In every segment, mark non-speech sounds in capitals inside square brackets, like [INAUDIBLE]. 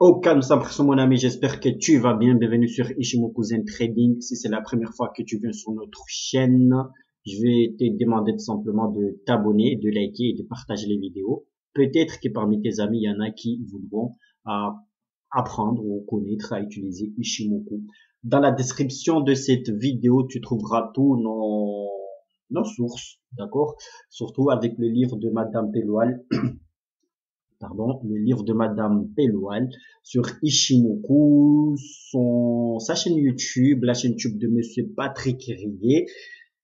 Au calme, ça mon ami, j'espère que tu vas bien. Bienvenue sur Ishimoku Zen Trading. Si c'est la première fois que tu viens sur notre chaîne, je vais te demander tout simplement de t'abonner, de liker et de partager les vidéos. Peut-être que parmi tes amis, il y en a qui voudront euh, apprendre ou connaître à utiliser Ishimoku. Dans la description de cette vidéo, tu trouveras tous nos, nos sources, d'accord? Surtout avec le livre de Madame Peloal [CLEARS THROAT] pardon, le livre de Madame Pelouane sur Ishimoku, son, sa chaîne YouTube, la chaîne YouTube de Monsieur Patrick Riguet,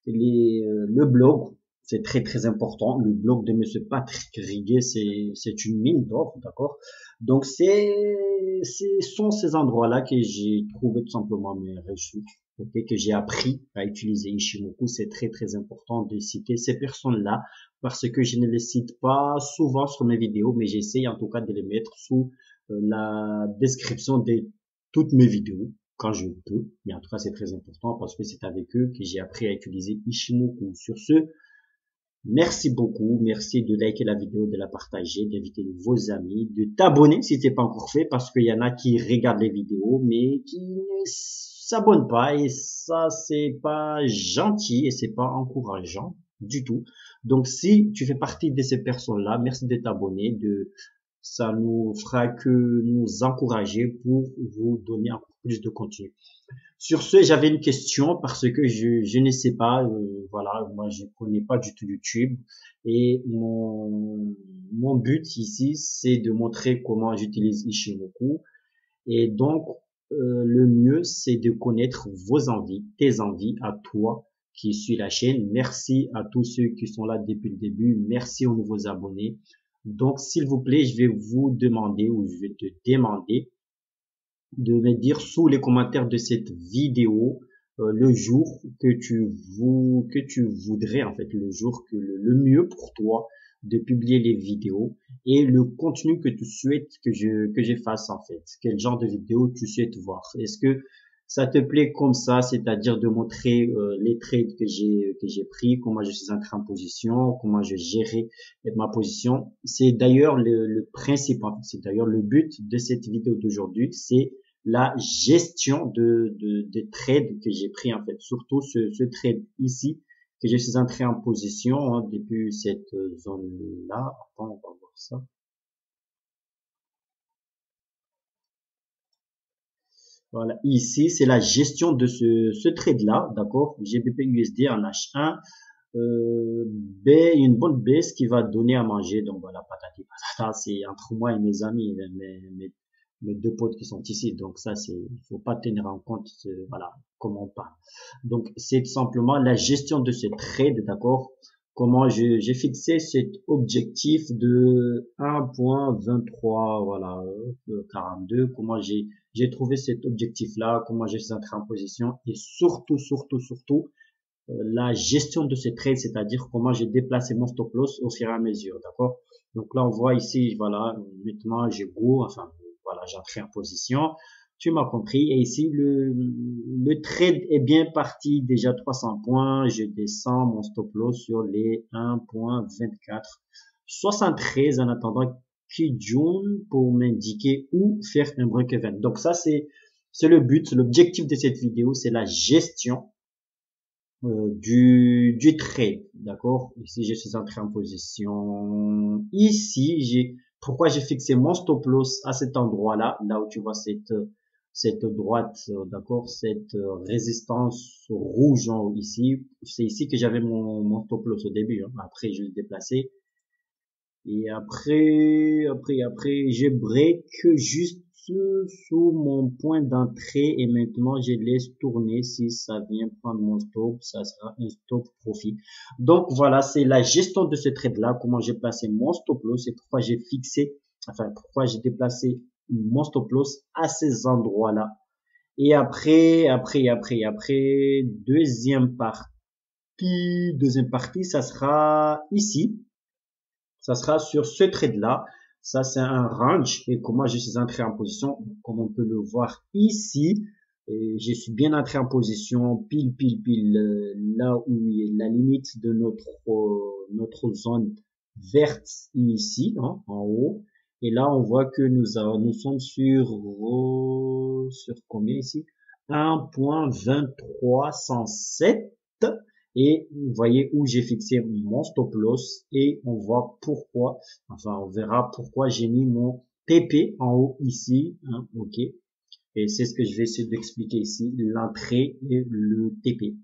les, euh, le blog, c'est très très important. Le blog de Monsieur Patrick Riguet, c'est c'est une mine d'or, d'accord? Donc c'est ce sont ces endroits-là que j'ai trouvé tout simplement mes ressources que j'ai appris à utiliser Ishimoku, c'est très très important de citer ces personnes-là parce que je ne les cite pas souvent sur mes vidéos, mais j'essaye en tout cas de les mettre sous euh, la description de toutes mes vidéos quand je peux. Mais en tout cas, c'est très important parce que c'est avec eux que j'ai appris à utiliser Ishimoku. Sur ce, merci beaucoup. Merci de liker la vidéo, de la partager, d'inviter vos amis, de t'abonner si ce n'est pas encore fait parce qu'il y en a qui regardent les vidéos mais qui ne s'abonnent pas et ça c'est pas gentil et c'est pas encourageant du tout. Donc si tu fais partie de ces personnes-là, merci de t'abonner, de ça nous fera que nous encourager pour vous donner encore plus de contenu. Sur ce, j'avais une question parce que je, je ne sais pas, euh, voilà, moi je connais pas du tout YouTube et mon, mon but ici c'est de montrer comment j'utilise Ishimoku et donc euh, le mieux, c'est de connaître vos envies, tes envies à toi qui suis la chaîne. Merci à tous ceux qui sont là depuis le début. Merci aux nouveaux abonnés. Donc, s'il vous plaît, je vais vous demander ou je vais te demander de me dire sous les commentaires de cette vidéo euh, le jour que tu, vous, que tu voudrais, en fait, le jour que le mieux pour toi de publier les vidéos et le contenu que tu souhaites que je que en fait. Quel genre de vidéo tu souhaites voir Est-ce que ça te plaît comme ça, c'est-à-dire de montrer euh, les trades que j'ai que j'ai pris, comment je suis entré en position, comment je gérais ma position. C'est d'ailleurs le, le principe, c'est d'ailleurs le but de cette vidéo d'aujourd'hui, c'est la gestion de, de des trades que j'ai pris en fait, surtout ce, ce trade ici que je suis entré en position hein, depuis cette zone-là. Attends, on va voir ça. Voilà, ici, c'est la gestion de ce, ce trade-là, d'accord? GBP USD en H1. Euh, B, une bonne baisse qui va donner à manger. Donc voilà, patati patata, c'est entre moi et mes amis, mes deux potes qui sont ici. Donc ça, c'est, il faut pas tenir en compte, voilà, comment on parle. Donc c'est simplement la gestion de ce trade, d'accord? Comment j'ai fixé cet objectif de 1.23, voilà, 42. Euh, comment j'ai j'ai trouvé cet objectif-là, comment j'ai fait entrer en position? Et surtout, surtout, surtout euh, la gestion de ce trade, c'est-à-dire comment j'ai déplacé mon stop loss au fur et à mesure, d'accord? Donc là, on voit ici, voilà, maintenant j'ai go, enfin voilà, en position. Tu m'as compris. Et ici, le, le trade est bien parti. Déjà 300 points. Je descends mon stop loss sur les 1.24. 73 en attendant Kijun pour m'indiquer où faire un break event. Donc ça, c'est, c'est le but, l'objectif de cette vidéo, c'est la gestion euh, du, du trade. D'accord? Ici, je suis entré en position. Ici, j'ai pourquoi j'ai fixé mon stop loss à cet endroit-là, là où tu vois cette cette droite, euh, d'accord, cette euh, résistance rouge ici. C'est ici que j'avais mon, mon stop loss au début. Hein. Après, je l'ai déplacé. Et après, après, après, j'ai break juste sous mon point d'entrée et maintenant je laisse tourner. Si ça vient prendre mon stop ça sera un stop profit. Donc voilà c'est la gestion de ce trade là comment j'ai placé mon stop loss et pourquoi j'ai fixé enfin pourquoi j'ai déplacé mon stop loss à ces endroits là et après après après après deuxième partie deuxième partie ça sera ici. Ça sera sur ce trade là ça, c'est un range. Et comment je suis entré en position, comme on peut le voir ici, et je suis bien entré en position pile, pile, pile, euh, là où est la limite de notre, euh, notre zone verte ici, hein, en haut. Et là, on voit que nous, avons, nous sommes sur, sur combien ici? 1.2307 et vous voyez où j'ai fixé mon stop loss et on voit pourquoi, enfin on verra pourquoi j'ai mis mon TP en haut ici, hein, ok. Et c'est ce que je vais essayer d'expliquer ici, l'entrée et le TP.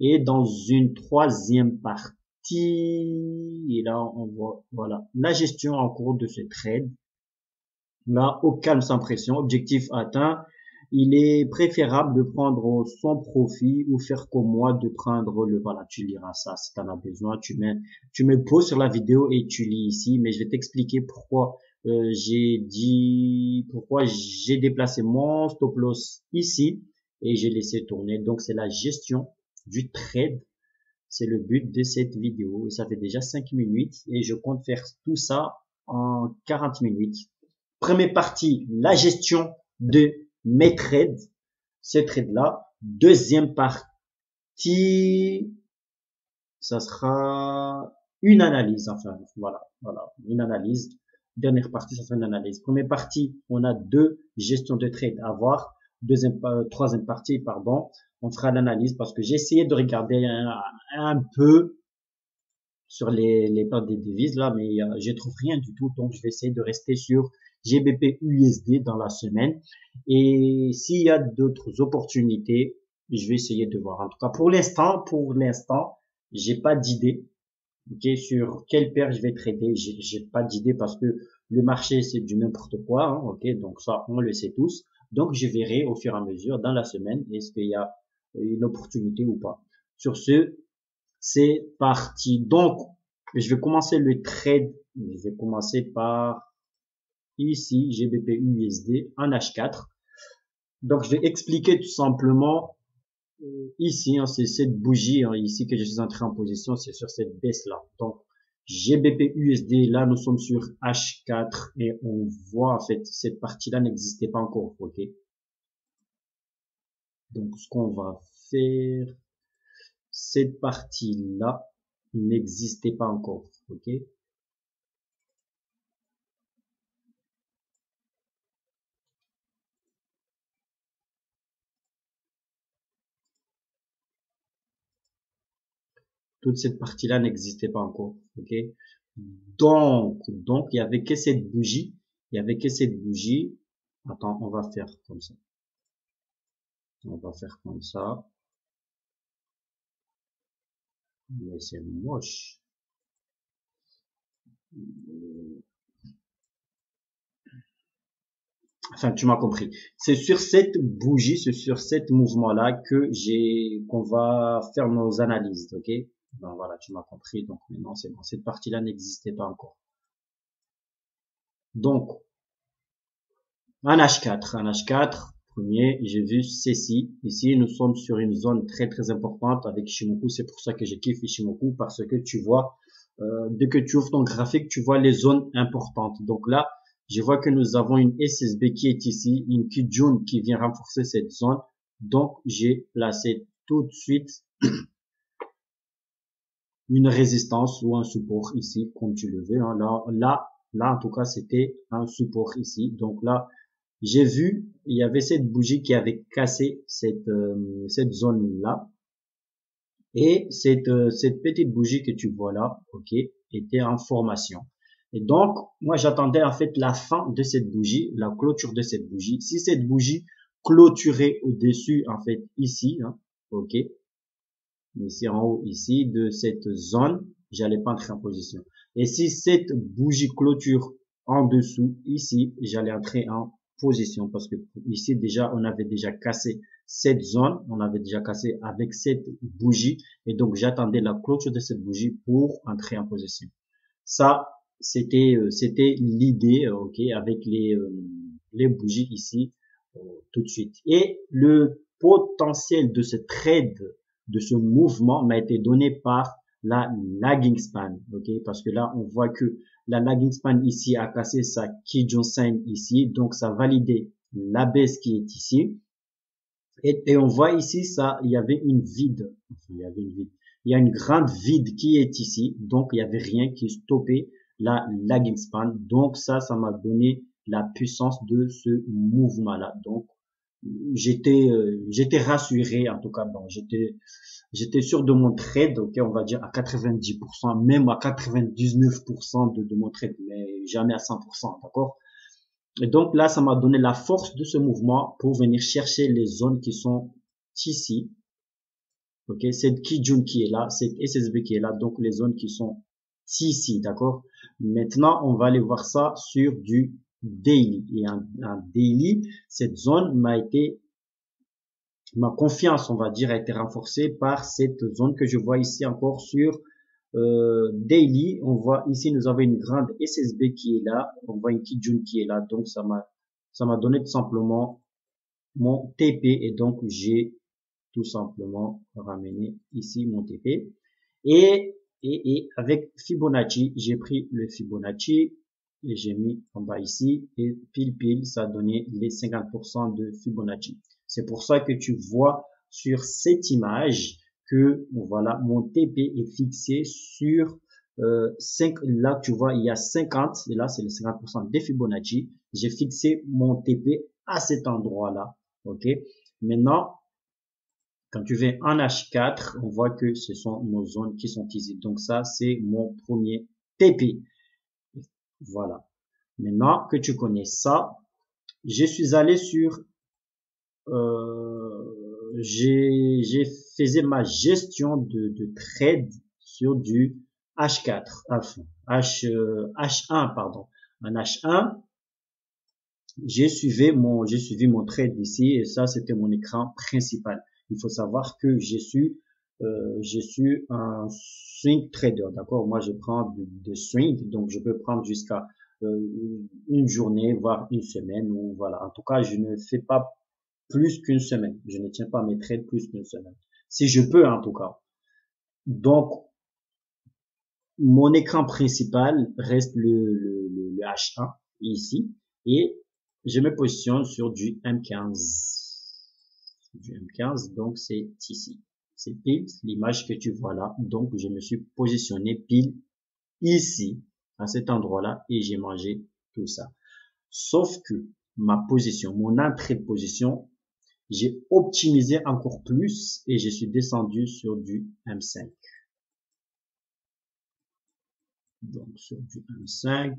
Et dans une troisième partie, et là on voit, voilà, la gestion en cours de ce trade. Là, au calme sans pression, objectif atteint, il est préférable de prendre son profit ou faire comme moi de prendre le voilà tu liras ça si tu en as besoin. Tu mets tu me poses sur la vidéo et tu lis ici mais je vais t'expliquer pourquoi euh, j'ai dit pourquoi j'ai déplacé mon stop loss ici et j'ai laissé tourner. Donc c'est la gestion du trade. C'est le but de cette vidéo. Et ça fait déjà 5 minutes et je compte faire tout ça en 40 minutes. Première partie la gestion de mes trades, ce trade-là. Deuxième partie, ça sera une analyse, enfin, voilà, voilà, une analyse. Dernière partie, ça sera une analyse. Première partie, on a deux gestions de trade à voir. Deuxième, euh, troisième partie, pardon, on fera l'analyse parce que j'ai essayé de regarder un, peu sur les, les des devises là, mais euh, je trouve rien du tout, donc je vais essayer de rester sur GBP USD dans la semaine. Et s'il y a d'autres opportunités, je vais essayer de voir. En tout cas, pour l'instant, pour l'instant, j'ai pas d'idée. Ok, sur quelle paire je vais trader, j'ai pas d'idée parce que le marché c'est du n'importe quoi. Hein, ok, donc ça on le sait tous. Donc je verrai au fur et à mesure dans la semaine est-ce qu'il y a une opportunité ou pas. Sur ce, c'est parti. Donc je vais commencer le trade. Je vais commencer par ici GBP USD en H4. Donc je vais expliquer tout simplement euh, ici, hein, c'est cette bougie hein, ici que je suis entré en position, c'est sur cette baisse là. Donc GBP USD, là nous sommes sur H4 et on voit en fait cette partie là n'existait pas encore, ok? Donc ce qu'on va faire, cette partie là n'existait pas encore, ok? toute cette partie-là n'existait pas encore. Ok? Donc, donc il y avait que cette bougie. Il y avait que cette bougie. Attends, on va faire comme ça. On va faire comme ça. Mais c'est moche. Enfin, tu m'as compris. C'est sur cette bougie, c'est sur cette mouvement-là que j'ai, qu'on va faire nos analyses, ok? Ben voilà, tu m'as compris. Donc maintenant, c'est bon. Cette partie-là n'existait pas encore. Donc, un H4, un H4, premier, j'ai vu ceci. Ici, nous sommes sur une zone très très importante avec Ishimoku. C'est pour ça que j'ai kiffé Ishimoku parce que tu vois, euh, dès que tu ouvres ton graphique, tu vois les zones importantes. Donc là, je vois que nous avons une SSB qui est ici, une Kijun qui vient renforcer cette zone. Donc, j'ai placé tout de suite [CLEARS THROAT] une résistance ou un support ici, comme tu le veux. Hein. Là, là, là, en tout cas, c'était un support ici. Donc là, j'ai vu, il y avait cette bougie qui avait cassé cette, euh, cette zone-là. Et cette, euh, cette petite bougie que tu vois là, ok, était en formation. Et donc, moi, j'attendais en fait la fin de cette bougie, la clôture de cette bougie. Si cette bougie clôturait au-dessus, en fait, ici, hein, ok, ici en haut ici de cette zone, j'allais pas entrer en position. Et si cette bougie clôture en dessous ici, j'allais entrer en position parce que ici déjà on avait déjà cassé cette zone, on avait déjà cassé avec cette bougie et donc j'attendais la clôture de cette bougie pour entrer en position. Ça c'était euh, c'était l'idée euh, OK avec les euh, les bougies ici tout de suite. Et le potentiel de ce trade de ce mouvement m'a été donné par la lagging span, ok, parce que là on voit que la lagging span ici a cassé sa Kijun Sign ici, donc ça validé la baisse qui est ici, et, on voit ici ça, il y avait une vide, il y avait une vide, il y a une grande vide qui est ici, donc il y avait rien qui stoppait la lagging span. Donc ça, ça m'a donné la puissance de ce mouvement-là. Donc j'étais euh, j'étais rassuré en tout cas bon j'étais j'étais sûr de mon trade ok on va dire à 90% même à 99% de, de mon trade mais jamais à 100% d'accord? Et donc là ça m'a donné la force de ce mouvement pour venir chercher les zones qui sont ici ok? Cette Kijun qui est là cette SSB qui est là donc les zones qui sont ici d'accord? Maintenant on va aller voir ça sur du daily. Et en, daily, cette zone m'a été, ma confiance, on va dire, a été renforcée par cette zone que je vois ici encore sur euh, daily. On voit ici, nous avons une grande SSB qui est là. On voit une Kijun qui est là. Donc, ça m'a, ça m'a donné tout simplement mon TP et donc j'ai tout simplement ramené ici mon TP et, et, et avec Fibonacci j'ai pris le Fibonacci et j'ai mis en bas ici et pile pile ça a donné les 50% de Fibonacci. C'est pour ça que tu vois sur cette image que voilà mon TP est fixé sur euh, 5 là tu vois il y a 50 et là c'est les 50% de Fibonacci. J'ai fixé mon TP à cet endroit là. OK? Maintenant quand tu viens en H4, on voit que ce sont nos zones qui sont ici. Donc ça, c'est mon premier TP. Voilà. Maintenant que tu connais ça, je suis allé sur, euh, j'ai faisais ma gestion de, de trade sur du H4, H, H1 euh, pardon, un H1. J'ai suivi mon, j'ai suivi mon trade ici et ça c'était mon écran principal. Il faut savoir que j'ai su euh, je suis un swing trader, d'accord? Moi, je prends de, swing, donc je peux prendre jusqu'à euh, une journée, voire une semaine, ou voilà. En tout cas, je ne fais pas plus qu'une semaine. Je ne tiens pas mes trades plus qu'une semaine. Si je peux, en tout cas. Donc, mon écran principal reste le, le, le H1 ici, et je me positionne sur du M15. Du M15, donc c'est ici c'est pile l'image que tu vois là. Donc, je me suis positionné pile ici, à cet endroit-là, et j'ai mangé tout ça. Sauf que ma position, mon entrée de position, j'ai optimisé encore plus et je suis descendu sur du M5. Donc, sur du M5,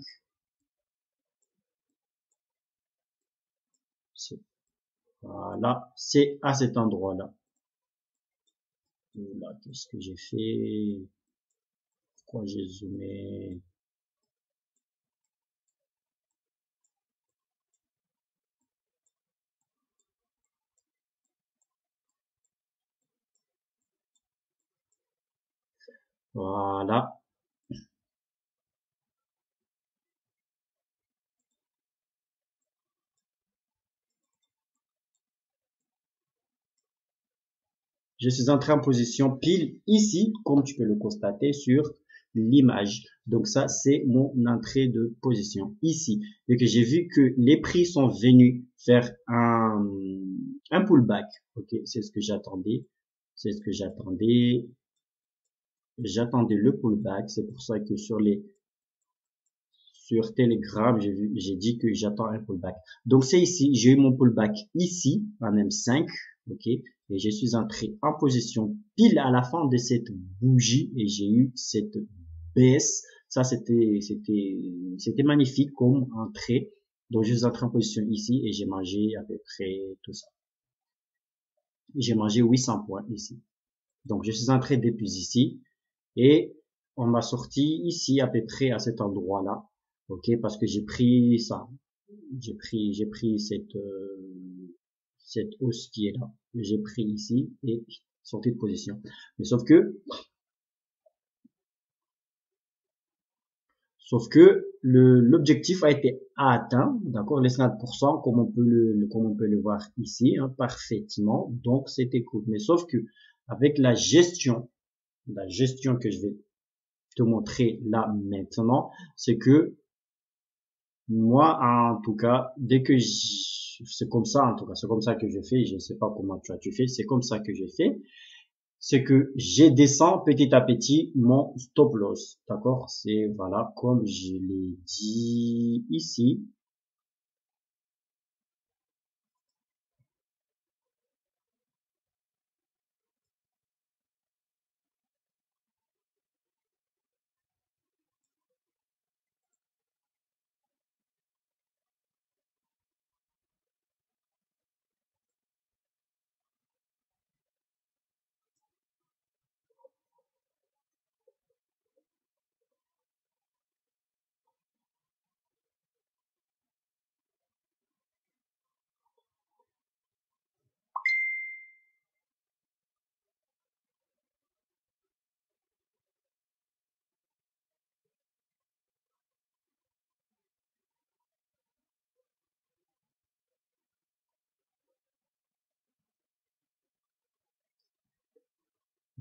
voilà, c'est à cet endroit-là là, qu'est-ce que j'ai fait Pourquoi j'ai zoomé Voilà. Je suis entré en position pile ici, comme tu peux le constater sur l'image. Donc ça, c'est mon entrée de position ici. Et que j'ai vu que les prix sont venus faire un, pullback. Ok, c'est ce que j'attendais. C'est ce que j'attendais. J'attendais le pullback. C'est pour ça que sur les sur Telegram, j'ai dit que j'attends un pullback. Donc c'est ici, j'ai eu mon pullback ici en M5, ok, et je suis entré en position pile à la fin de cette bougie et j'ai eu cette baisse. Ça, c'était, c'était, c'était magnifique comme entrée. Donc, je suis entré en position ici et j'ai mangé à peu près tout ça. J'ai mangé 800 points ici. Donc, je suis entré depuis ici et on m'a sorti ici à peu près à cet endroit-là. Ok, parce que j'ai pris ça. J'ai pris, j'ai pris cette, euh, cette hausse qui est là. J'ai pris ici et sorti de position. Mais sauf que, sauf que l'objectif a été atteint, d'accord, les 50%, comme on peut le, comme on peut le voir ici, hein, parfaitement. Donc, c'était cool. Mais sauf que, avec la gestion, la gestion que je vais te montrer là maintenant, c'est que moi, en tout cas, dès que c'est comme ça, en tout cas, c'est comme ça que je fais. Je ne sais pas comment tu as tu fais. C'est comme ça que je fais. c'est que je descends petit à petit mon stop loss. D'accord? C'est voilà, comme je l'ai dit ici.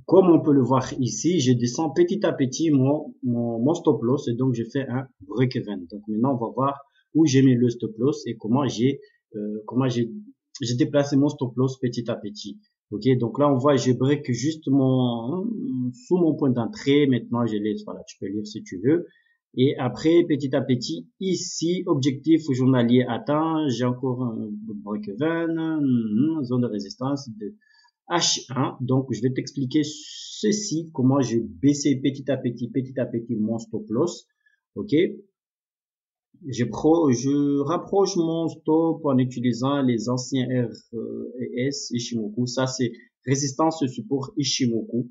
Comme on peut le voir ici, je descends petit à petit mon, mon, stop loss et donc je fais un break-even. Donc maintenant, on va voir où j'ai mis le stop loss et comment j'ai euh, comment j'ai déplacé mon stop loss petit à petit. Ok, donc là on voit je break juste mon sous mon point d'entrée. Maintenant je laisse voilà, tu peux lire si tu veux. Et après petit à petit ici objectif journalier atteint. J'ai encore un break-even, zone de résistance de H1. Donc, je vais t'expliquer ceci, comment je baisser petit à petit, petit à petit mon stop loss. OK? Je, pro, je rapproche mon stop en utilisant les anciens R et S Ishimoku. Ça, c'est résistance support Ishimoku.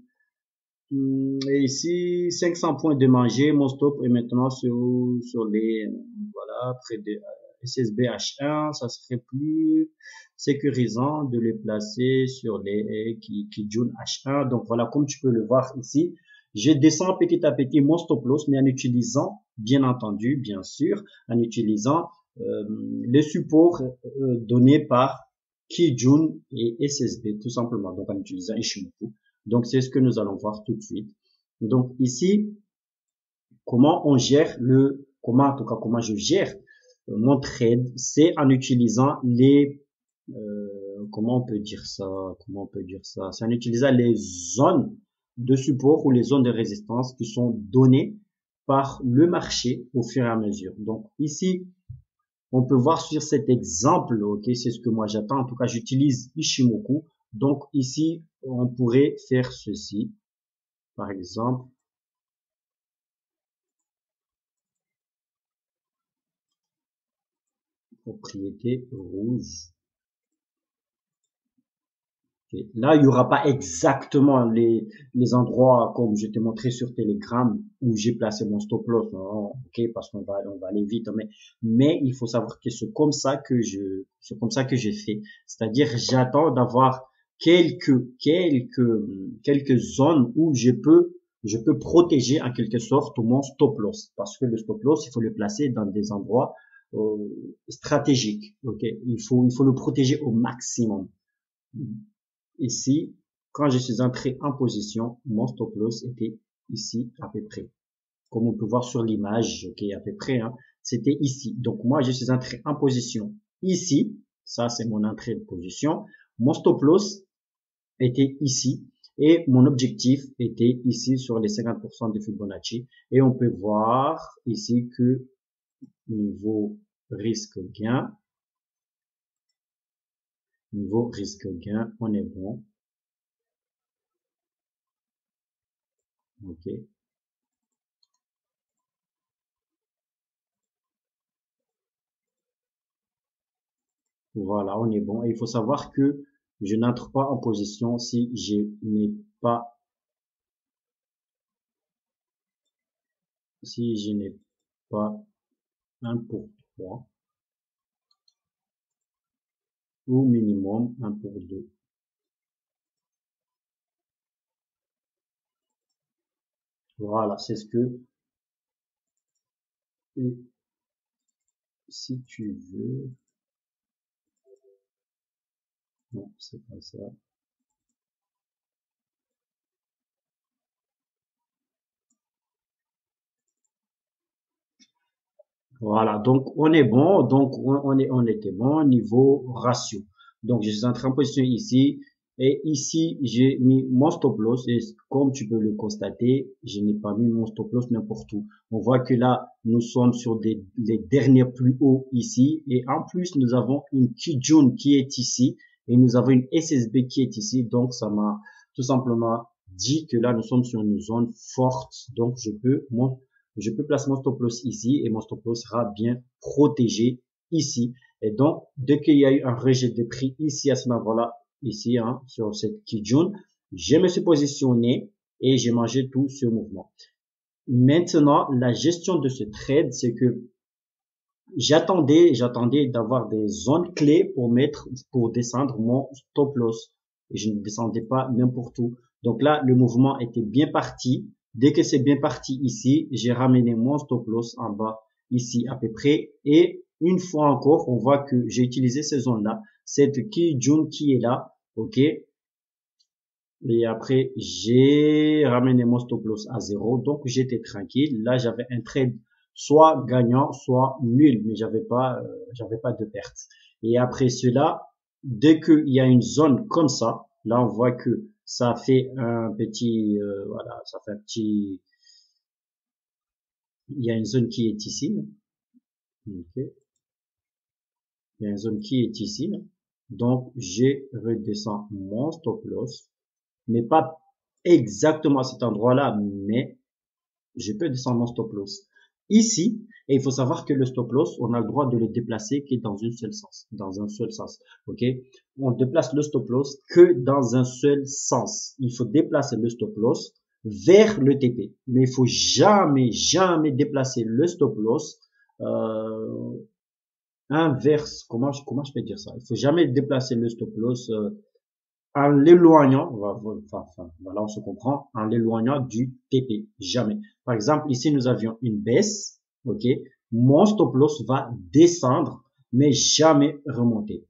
Hum, et ici, 500 points de manger. Mon stop est maintenant sur, sur les, voilà, près de SSBH1, ça serait plus sécurisant de les placer sur les qui, qui H1. Donc voilà, comme tu peux le voir ici, je descends petit à petit mon stop loss, mais en utilisant, bien entendu, bien sûr, en utilisant euh, les supports euh, donnés par Kijun et SSB, tout simplement, donc en utilisant Ishimoku. Donc c'est ce que nous allons voir tout de suite. Donc ici, comment on gère le, comment en tout cas comment je gère mon trade, c'est en utilisant les euh, comment on peut dire ça Comment on peut dire ça C'est en utilisant les zones de support ou les zones de résistance qui sont données par le marché au fur et à mesure. Donc ici, on peut voir sur cet exemple, ok, c'est ce que moi j'attends. En tout cas, j'utilise Ishimoku. Donc ici, on pourrait faire ceci. Par exemple, propriété rouge. Là, il n'y aura pas exactement les, les endroits comme je t'ai montré sur Telegram où j'ai placé mon stop loss. ok, parce qu'on va, on va aller vite. Mais, mais il faut savoir que c'est comme ça que je, c'est comme ça que j'ai fait. C'est-à-dire, j'attends d'avoir quelques, quelques, quelques zones où je peux, je peux protéger en quelque sorte mon stop loss. Parce que le stop loss, il faut le placer dans des endroits euh, stratégique. Ok, il faut il faut le protéger au maximum. Ici, quand je suis entré en position, mon stop loss était ici à peu près. Comme on peut voir sur l'image, ok, à peu près, hein, c'était ici. Donc moi, je suis entré en position ici. Ça, c'est mon entrée de position. Mon stop loss était ici. Et mon objectif était ici sur les 50% de Fibonacci. Et on peut voir ici que niveau risque gain. Niveau risque gain, on est bon. OK. Voilà, on est bon. Et il faut savoir que je n'entre pas en position si je n'ai pas si je n'ai pas un pour 3 ou minimum 1 pour 2. Voilà, c'est ce que et si tu veux non, c'est pas ça. Voilà, donc on est bon, donc on, est, on était bon niveau ratio. Donc je suis en position ici, Et ici, j'ai mis mon stop loss et comme tu peux le constater, je n'ai pas mis mon stop loss n'importe où. On voit que là, nous sommes sur des, les derniers plus hauts ici et en plus, nous avons une Kijun qui est ici et nous avons une SSB qui est ici. Donc, ça m'a tout simplement dit que là, nous sommes sur une zone forte. Donc, je peux, mon, je peux placer mon stop loss ici et mon stop loss sera bien protégé ici. Et donc, dès qu'il y a eu un rejet de prix ici à ce moment-là, ici, hein, sur cette Kijun. Je me suis positionné et j'ai mangé tout ce mouvement. Maintenant, la gestion de ce trade, c'est que j'attendais, j'attendais d'avoir des zones clés pour mettre, pour descendre mon stop loss. Et je ne descendais pas n'importe où. Donc là, le mouvement était bien parti. Dès que c'est bien parti ici, j'ai ramené mon stop loss en bas, ici à peu près. Et une fois encore, on voit que j'ai utilisé ces zones-là. Cette Kijun qui est là, ok. Et après j'ai ramené mon stop loss à zéro. Donc j'étais tranquille. Là j'avais un trade soit gagnant soit nul. Mais j'avais pas euh, j'avais pas de perte. Et après cela dès qu'il y a une zone comme ça là on voit que ça fait un petit euh, voilà ça fait un petit il y a une zone qui est ici. Ok. Il y a une zone qui est ici. Donc, je redescends mon stop loss, mais pas exactement à cet endroit-là, mais je peux descendre mon stop loss. Ici, et il faut savoir que le stop loss, on a le droit de le déplacer que dans un seul sens, dans un seul sens, ok? On déplace le stop loss que dans un seul sens. Il faut déplacer le stop loss vers le TP, mais il faut jamais, jamais déplacer le stop loss euh, inverse. Comment, comment je peux dire ça? Il faut jamais déplacer le stop loss euh, en l'éloignant. Enfin, voilà, on se comprend. En l'éloignant du TP. Jamais. Par exemple, ici, nous avions une baisse. Ok. Mon stop loss va descendre, mais jamais remonter.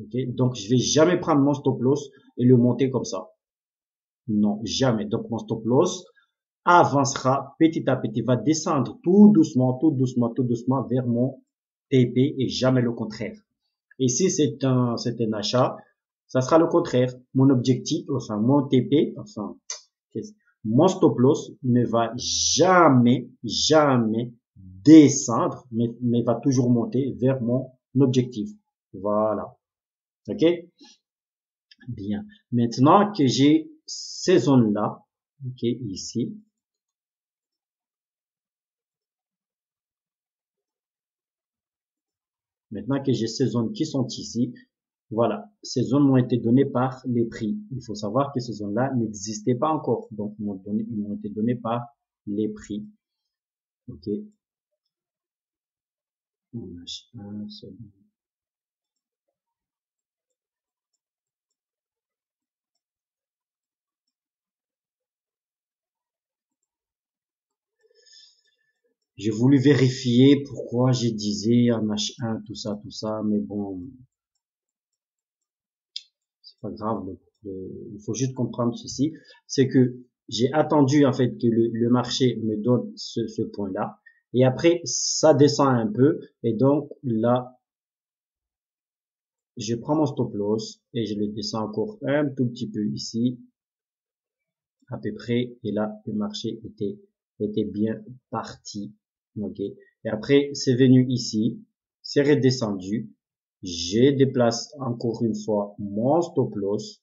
Ok. Donc, je vais jamais prendre mon stop loss et le monter comme ça. Non, jamais. Donc, mon stop loss avancera petit à petit, va descendre tout doucement, tout doucement, tout doucement vers mon TP et jamais le contraire. Si c'est un, c'est un achat, ça sera le contraire. Mon objectif, enfin, mon TP, enfin, mon stop loss ne va jamais, jamais descendre, mais, mais va toujours monter vers mon objectif. Voilà. OK? Bien. Maintenant que j'ai ces zones-là, OK, ici, Maintenant que j'ai ces zones qui sont ici, voilà, ces zones m'ont été données par les prix. Il faut savoir que ces zones-là n'existaient pas encore. Donc, ils m'ont été données par les prix. Ok. J'ai voulu vérifier pourquoi j'ai disais un H1, tout ça, tout ça, mais bon, c'est pas grave. il faut juste comprendre ceci, c'est que j'ai attendu en fait que le, marché me donne ce, ce point-là, et après ça descend un peu, et donc là, je prends mon stop loss et je le descends encore un tout petit peu ici, à peu près, et là le marché était était bien parti ok et après c'est venu ici c'est redescendu j'ai déplace encore une fois mon stop loss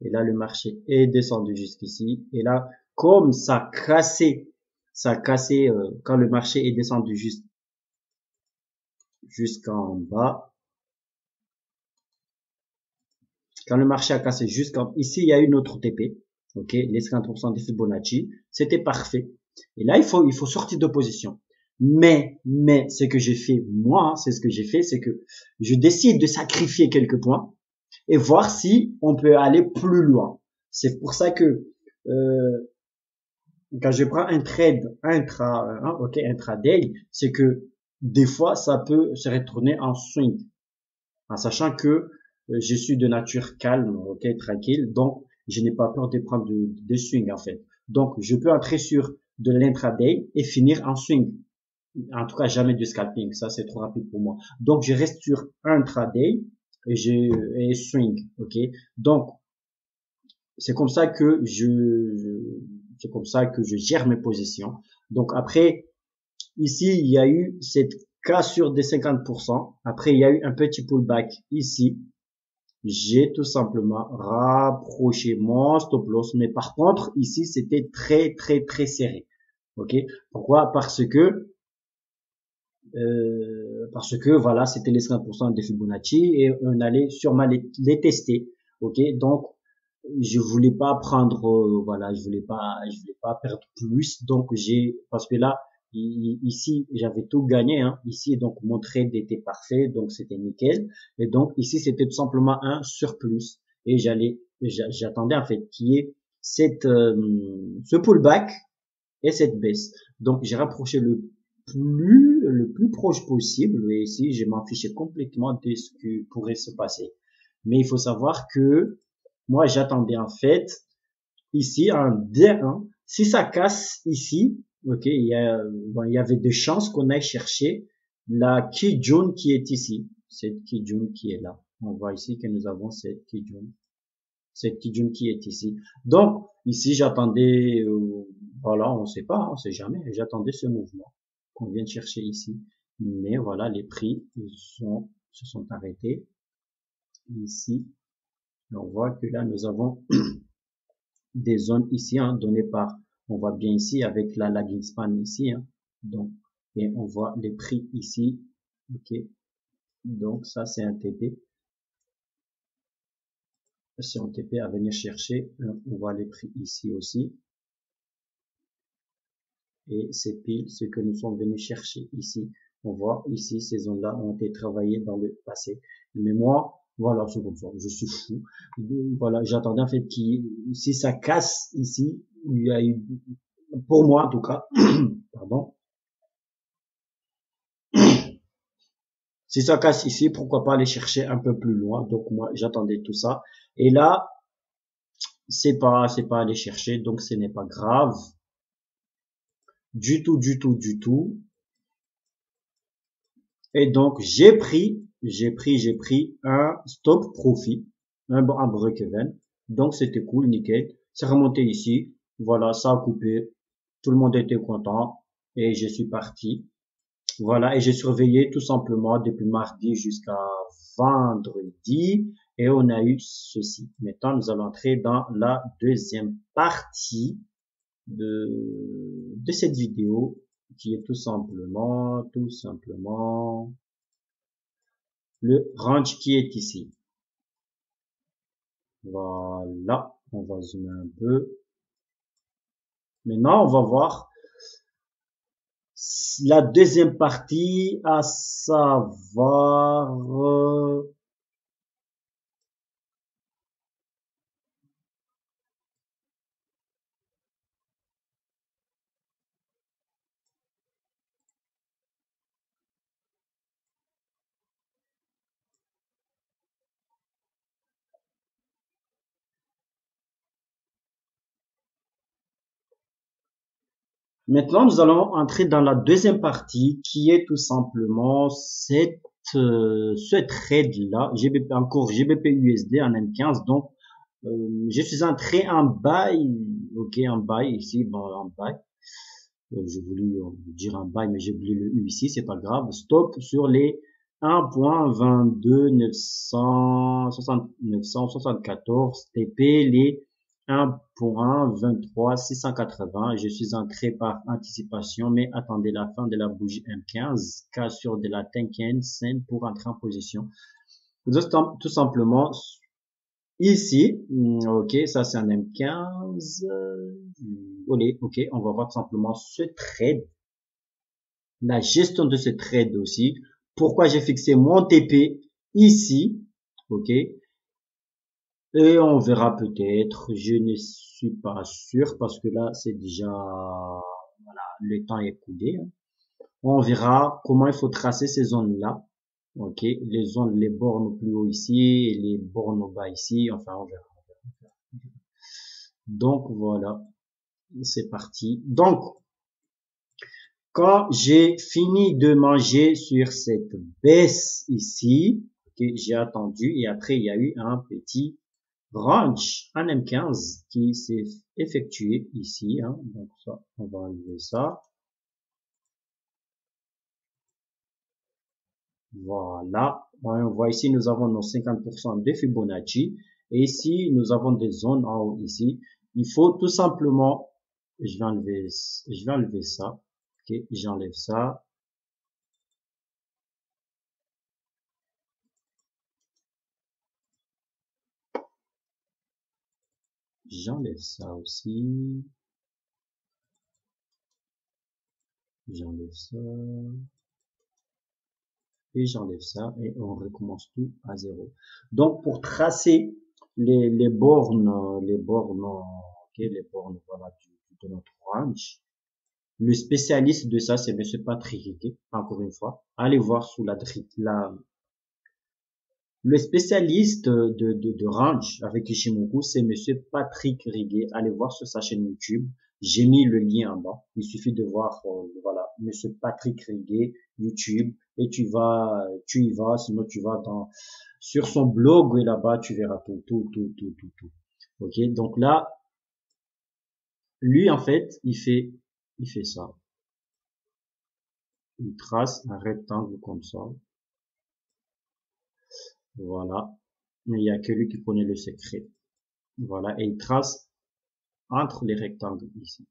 et là le marché est descendu jusqu'ici et là comme ça cassé ça cassé euh, quand le marché est descendu juste jusqu'en bas quand le marché a cassé jusqu'en ici il y a une autre TP ok, les 50% de Fibonacci, c'était parfait. Et là, il faut, il faut sortir de position. Mais, mais, ce que j'ai fait, moi, c'est ce que j'ai fait, c'est que je décide de sacrifier quelques points et voir si on peut aller plus loin. C'est pour ça que, euh, quand je prends un trade intra, hein, ok, intraday, c'est que des fois, ça peut se retourner en swing. En sachant que euh, je suis de nature calme, ok, tranquille. Donc, je n'ai pas peur de prendre de, swing en fait. Donc, je peux entrer sur de l'intraday et finir en swing. En tout cas, jamais du scalping. Ça, c'est trop rapide pour moi. Donc, je reste sur intraday et j'ai et swing, ok? Donc c'est comme ça que je, c'est comme ça que je gère mes positions. Donc après ici il y a eu cette cassure des 50%. Après il y a eu un petit pullback ici. J'ai tout simplement rapproché mon stop loss, mais par contre ici c'était très très très serré. Ok? Pourquoi? Parce que euh, parce que voilà, c'était les 50% de Fibonacci et on allait sûrement les, les, tester. Ok, donc je voulais pas prendre, euh, voilà, je voulais pas, je voulais pas perdre plus. Donc j'ai, parce que là, ici j'avais tout gagné. Hein, ici donc mon trade était parfait, donc c'était nickel. Et donc ici c'était tout simplement un surplus et j'allais, j'attendais en fait qui est cette, euh, ce pullback et cette baisse. Donc j'ai rapproché le plus le plus proche possible et ici je m'en fichais complètement de ce qui pourrait se passer. Mais il faut savoir que moi j'attendais en fait ici un D1 si ça casse ici ok il y a bon, il y avait des chances qu'on aille chercher la Kijun qui est ici. Cette Kijun qui est là. On voit ici que nous avons cette Kijun cette Kijun qui est ici. Donc ici j'attendais euh, voilà on sait pas on sait jamais. J'attendais ce mouvement qu'on vient de chercher ici. Mais voilà, les prix sont, se sont arrêtés ici. on voit que là, nous avons [CLEARS THROAT] des zones ici hein, données par, on voit bien ici avec la lagging span ici. Hein, donc, et on voit les prix ici. Ok. Donc ça, c'est un TP. C'est un TP à venir chercher. On voit les prix ici aussi et c'est pile ce que nous sommes venus chercher ici. On voit ici, ces zones-là ont été travaillées dans le passé. Mais moi, voilà, c'est comme ça, je suis fou. Voilà, j'attendais en fait qui, si ça casse ici, il y a eu, pour moi en tout cas, [CLEARS THROAT] pardon, [CLEARS THROAT] si ça casse ici, pourquoi pas aller chercher un peu plus loin. Donc moi, j'attendais tout ça. Et là, c'est pas, c'est pas aller chercher, donc ce n'est pas grave du tout, du tout, du tout. Et donc, j'ai pris, j'ai pris, j'ai pris un stop profit, un, un break-even. Donc, c'était cool, nickel. C'est remonté ici. Voilà, ça a coupé. Tout le monde était content. Et je suis parti. Voilà, et j'ai surveillé tout simplement depuis mardi jusqu'à vendredi. Et on a eu ceci. Maintenant, nous allons entrer dans la deuxième partie de, cette vidéo qui est tout simplement, tout simplement le range qui est ici. Voilà, on va zoomer un peu. Maintenant, on va voir la deuxième partie, à savoir Maintenant, nous allons entrer dans la deuxième partie qui est tout simplement cette, euh, ce trade-là, GBP, encore GBP USD en M15. Donc, euh, je suis entré en buy, ok, en buy ici, bon, en buy. Euh, j'ai voulu dire un buy, mais j'ai oublié le U ici, c'est pas grave. Stop sur les 1.22 974 TP, les 1 pour 1, 23, 680. Je suis entré par anticipation, mais attendez la fin de la bougie M15, cas sur de la Tenken scène pour entrer en position. Tout simplement, ici, hmm, ok, ça c'est un M15. ok, on va voir tout simplement ce trade. La gestion de ce trade aussi. Pourquoi j'ai fixé mon TP ici, ok, et on verra peut-être, je ne suis pas sûr parce que là c'est déjà, voilà, le temps est coulé. Hein. On verra comment il faut tracer ces zones-là. Ok, les zones, les bornes plus haut ici et les bornes bas ici. Enfin, on verra. Donc voilà, c'est parti. Donc, quand j'ai fini de manger sur cette baisse ici, que j'ai attendu et après il y a eu un petit range, un M15 qui s'est effectué ici. Hein. Donc ça, on va enlever ça. Voilà. On voit ici, nous avons nos 50% de Fibonacci. Et ici, nous avons des zones en haut ici. Il faut tout simplement, je vais enlever, je vais enlever ça. Ok, j'enlève ça. J'enlève ça aussi. J'enlève ça. Et j'enlève ça et on recommence tout à zéro. Donc pour tracer les, bornes, les bornes, ok, les bornes voilà, de notre range, le spécialiste de ça, c'est Monsieur Patrick encore une fois. Allez voir sous la, la, le spécialiste de, de, range avec Ishimoku, c'est Monsieur Patrick Riguet. Allez voir sur sa chaîne YouTube. J'ai mis le lien en bas. Il suffit de voir, euh, voilà, Monsieur Patrick Riguet, YouTube, et tu vas, tu y vas. Sinon, tu vas dans sur son blog et là-bas, tu verras tout, tout, tout, tout, tout, tout. Ok? Donc là, lui en fait, il fait, il fait ça. Il trace un rectangle comme ça. Voilà. Mais il n'y a que lui qui connaît le secret. Voilà. Et il trace entre les rectangles ici.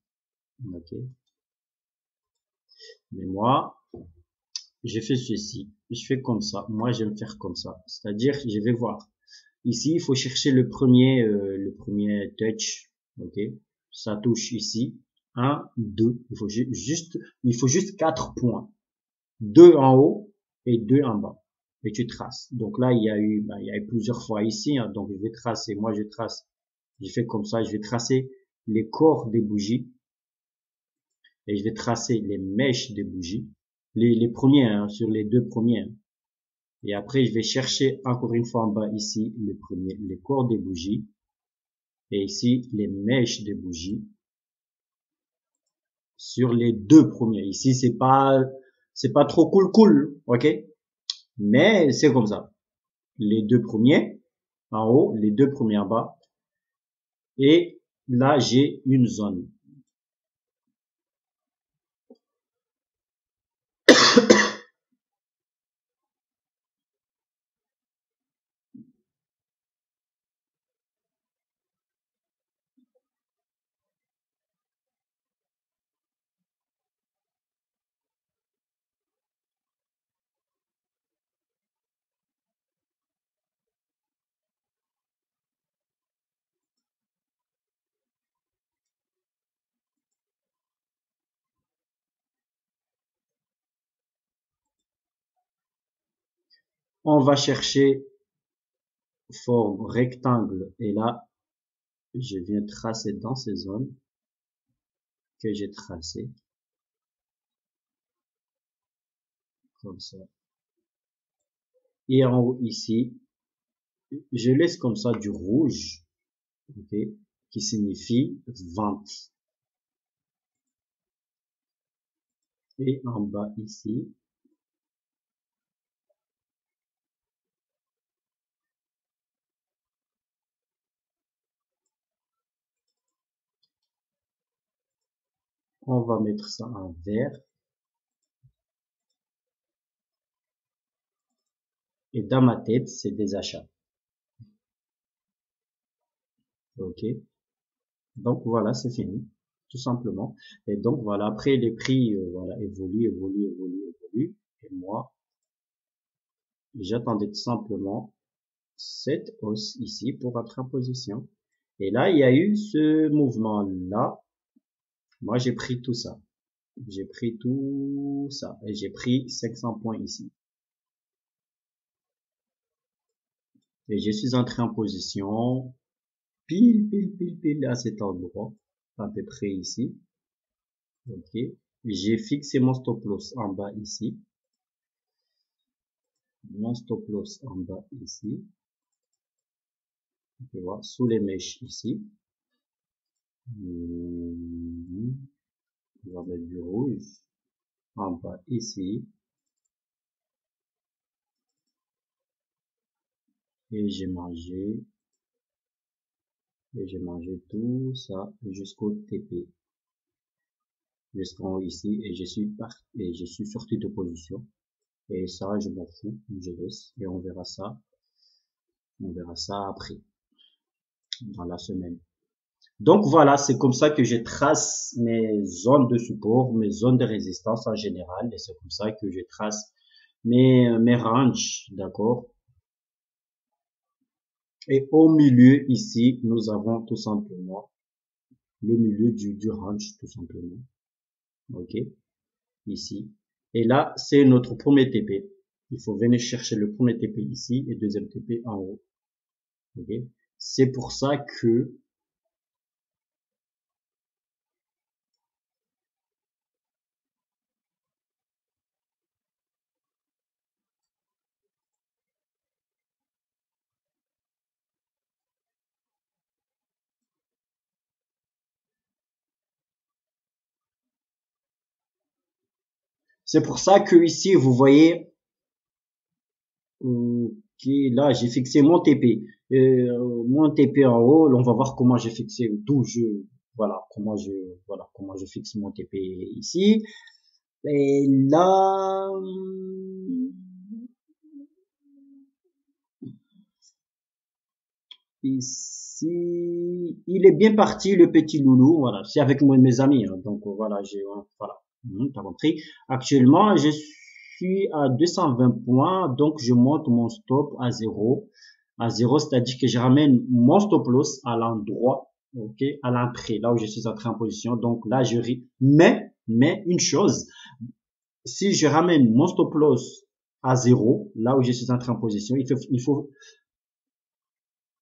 Ok. Mais moi, j'ai fait ceci. Je fais comme ça. Moi, j'aime faire comme ça. C'est-à-dire, je vais voir. Ici, il faut chercher le premier, euh, le premier touch. Ok. Ça touche ici. 1, 2. Il faut juste, il faut juste 4 points. 2 en haut et 2 en bas et tu traces. Donc là, il y a eu, ben, il y a eu plusieurs fois ici, hein. donc je vais tracer, moi je trace, je fais comme ça, je vais tracer les corps des bougies et je vais tracer les mèches des bougies, les, les premiers, hein, sur les deux premiers. Hein. Et après, je vais chercher encore une fois en bas ici le premier, les corps des bougies et ici les mèches des bougies sur les deux premiers. Ici, c'est pas, c'est pas trop cool cool, ok? Mais c'est comme ça. Les deux premiers en haut, les deux premiers en bas. Et là, j'ai une zone. On va chercher forme rectangle. Et là je viens tracer dans ces zones que j'ai tracé comme ça. Et en haut ici je laisse comme ça du rouge ok qui signifie vente. Et en bas ici on va mettre ça en vert. Et dans ma tête, c'est des achats. Ok. Donc voilà, c'est fini, tout simplement. Et donc voilà, après les prix, euh, voilà, évoluent, évoluent, évoluent, évoluent. Et moi, j'attendais tout simplement cette hausse ici pour être en position. Et là, il y a eu ce mouvement-là moi, j'ai pris tout ça. J'ai pris tout ça. Et j'ai pris 500 points ici. Et je suis entré en position pile, pile, pile, pile à cet endroit. À peu près ici. Ok. J'ai fixé mon stop loss en bas ici. Mon stop loss en bas ici. Tu vois, sous les mèches ici. Mhm. Mettre du rouge. En bas ici. et j'ai mangé. Et j'ai mangé tout ça jusqu'au TP jusqu'en haut ici. Et je suis parti et je suis sorti de position. Et ça je m'en fous. Je laisse. Et on verra ça. On verra ça après. Dans la semaine donc voilà c'est comme ça que je trace mes zones de support mes zones de résistance en général et c'est comme ça que je trace mes mes ranges d'accord? Et au milieu ici nous avons tout simplement le milieu du, du range tout simplement. Ok? Ici. Et là c'est notre premier TP il faut venir chercher le premier TP ici et deuxième TP en haut. Ok? C'est pour ça que C'est pour ça que ici, vous voyez, ok, là, j'ai fixé mon TP. Euh, mon TP en haut, on va voir comment j'ai fixé tout. Je, voilà, comment je, voilà, comment je fixe mon TP ici. Et là, ici, il est bien parti le petit loulou. Voilà, c'est avec moi mes amis. Hein. donc voilà, j'ai, voilà. Hmm, t'as compris Actuellement, je suis à 220 points, donc je monte mon stop à 0. À 0, c'est-à-dire que je ramène mon stop loss à l'endroit, ok, à l'entrée, là où je suis entré en position. Donc là, je ris. Mais, mais une chose, si je ramène mon stop loss à 0, là où je suis entré en position, il faut, il faut,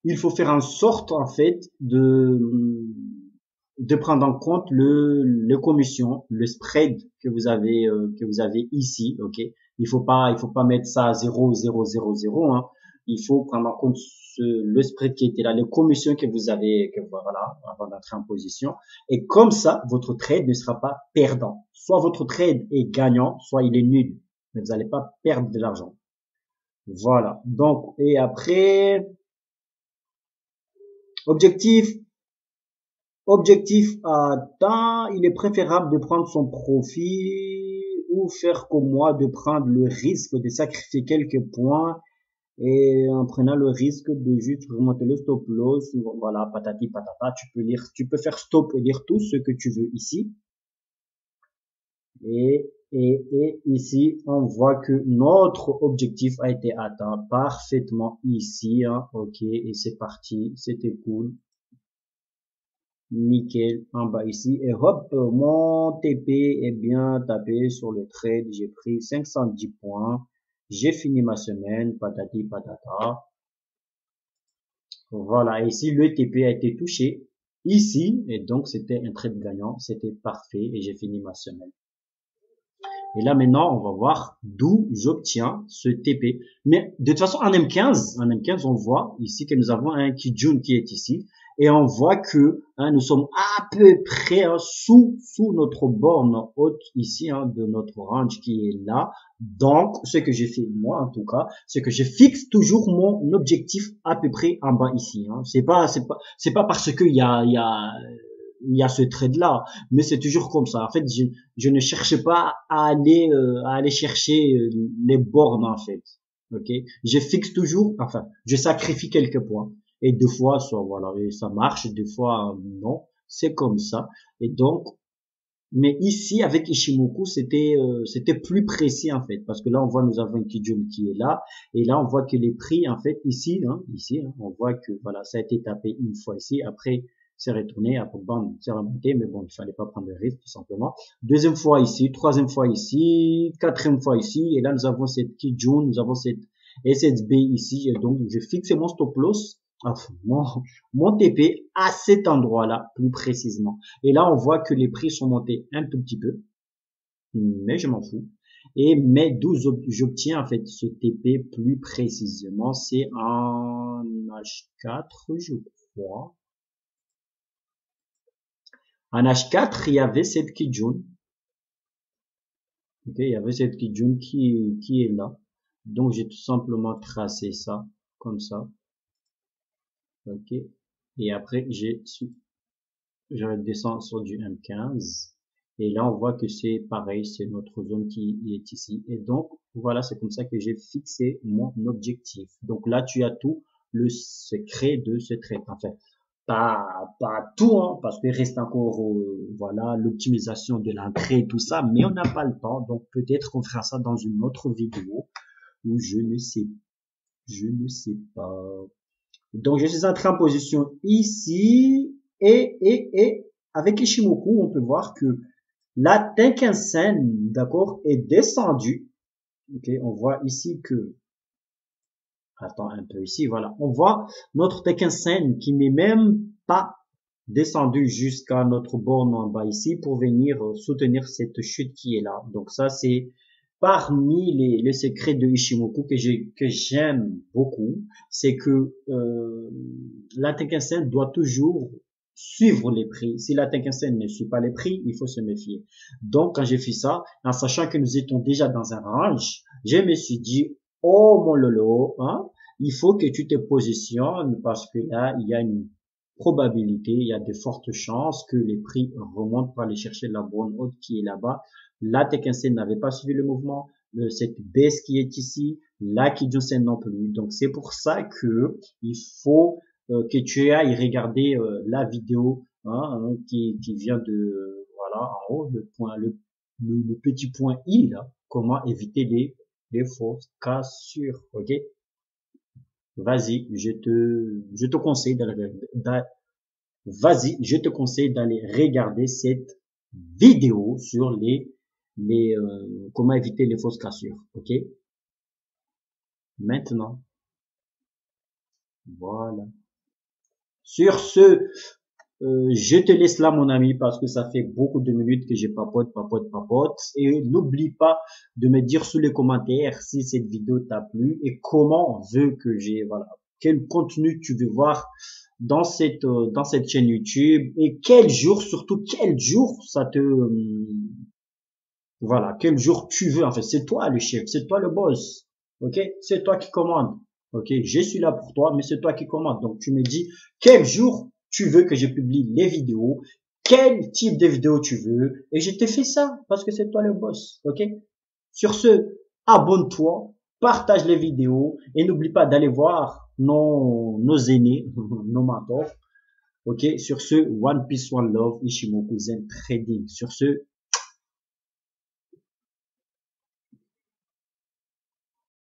il faut faire en sorte, en fait, de, de prendre en compte le, le commission, le spread que vous avez euh, que vous avez ici, ok? Il faut pas il faut pas mettre ça à 0 0 0 0 hein. Il faut prendre en compte le spread qui était là, les commissions que vous avez que voilà avant d'entrer en position. Et comme ça, votre trade ne sera pas perdant. Soit votre trade est gagnant, soit il est nul, mais vous n'allez pas perdre de l'argent. Voilà. Donc et après objectif Objectif atteint, il est préférable de prendre son profit ou faire comme moi, de prendre le risque de sacrifier quelques points et en prenant le risque de juste remonter le stop loss, voilà, patati patata, tu peux lire, tu peux faire stop et lire tout ce que tu veux ici. Et, et, et ici, on voit que notre objectif a été atteint parfaitement ici, hein, ok, et c'est parti, c'était cool nickel en bas ici. Et hop mon TP est bien tapé sur le trade. J'ai pris 510 points. J'ai fini ma semaine. Patati patata. Voilà. Ici le TP a été touché. Ici. Et donc c'était un trade gagnant. C'était parfait. Et j'ai fini ma semaine. Et là maintenant on va voir d'où j'obtiens ce TP mais de toute façon en M15 en M15 on voit ici que nous avons un Kijun qui est ici et on voit que hein, nous sommes à peu près hein, sous sous notre borne haute ici hein, de notre range qui est là. Donc, ce que j'ai fait moi en tout cas, c'est que je fixe toujours mon objectif à peu près en bas ici. Hein. C'est pas c'est pas c'est pas parce que il y a il y a il y a ce trade là mais c'est toujours comme ça en fait je, je ne cherche pas à aller euh, à aller chercher euh, les bornes en fait ok? Je fixe toujours enfin je sacrifie quelques points et deux fois soit voilà et ça marche deux fois non c'est comme ça. Et donc mais ici avec Ishimoku c'était euh, c'était plus précis en fait. Parce que là on voit nous avons un Kijun qui est là et là on voit que les prix en fait ici hein, ici hein, on voit que voilà ça a été tapé une fois ici après c'est retourné après bon c'est remonté mais bon il fallait pas prendre de risque tout simplement. Deuxième fois ici troisième fois ici quatrième fois ici et là nous avons cette Kijun nous avons cette SSB ici et donc je fixe mon stop loss mon, TP à cet endroit-là, plus précisément. Et là, on voit que les prix sont montés un tout petit peu, mais je m'en fous. Et mais d'où j'obtiens en fait ce TP plus précisément, c'est en H4, je crois. En H4, il y avait cette Kijun. Ok, il y avait cette Kijun qui, qui est là. Donc j'ai tout simplement tracé ça, comme ça ok. Et après j'ai je redescends sur du M15 et là on voit que c'est pareil c'est notre zone qui est ici. Et donc voilà c'est comme ça que j'ai fixé mon objectif. Donc là tu as tout le secret de ce trait. En fait pas pas tout hein, parce qu'il reste encore euh, voilà l'optimisation de l'entrée tout ça mais on n'a pas le temps. Donc peut-être qu'on fera ça dans une autre vidéo où je ne sais je ne sais pas donc je suis entré en position ici et, et, et avec Ishimoku, on peut voir que la Tenkan-sen, d'accord, est descendue. Ok, on voit ici que, attends un peu ici, voilà, on voit notre Tenkan-sen qui n'est même pas descendu jusqu'à notre borne en bas ici pour venir soutenir cette chute qui est là. Donc ça, c'est parmi les, secrets de Ishimoku que j'ai que j'aime beaucoup, c'est que euh, la doit toujours suivre les prix. Si la Tenkan-sen ne suit pas les prix, il faut se méfier. Donc, quand j'ai fait ça, en sachant que nous étions déjà dans un range, je me suis dit, oh mon lolo, hein, il faut que tu te positionnes parce que là, il y a une probabilité, il y a de fortes chances que les prix remontent pour aller chercher la bonne haute qui est là-bas. La Tenkan-sen n'avait pas suivi le mouvement, cette baisse qui est ici, la Kijun-sen non plus. Donc, c'est pour ça que il faut que tu ailles regarder euh, la vidéo hein, hein, qui, vient de voilà en haut le point le, le, petit point i là comment éviter les les fausses cassures ok? Vas-y je te je te conseille d'aller vas-y je te conseille d'aller regarder cette vidéo sur les les euh, comment éviter les fausses cassures ok? Maintenant voilà sur ce, euh, je te laisse là, mon ami, parce que ça fait beaucoup de minutes que j'ai papote, papote, papote. Et n'oublie pas de me dire sous les commentaires si cette vidéo t'a plu et comment veut que j'ai, voilà, quel contenu tu veux voir dans cette euh, dans cette chaîne YouTube et quel jour, surtout quel jour ça te euh, voilà, quel jour tu veux. En fait, c'est toi le chef, c'est toi le boss. Ok, c'est toi qui commande. Ok, je suis là pour toi, mais c'est toi qui commandes. Donc tu me dis quel jour tu veux que je publie les vidéos, quel type de vidéo tu veux, et je te fais ça parce que c'est toi le boss. Ok? Sur ce, abonne-toi, partage les vidéos et n'oublie pas d'aller voir nos, nos aînés, [LAUGHS] nos mentors. Ok? Sur ce, One Piece One Love, Ishimoku Zen Trading. Sur ce,